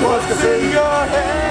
What's in your head?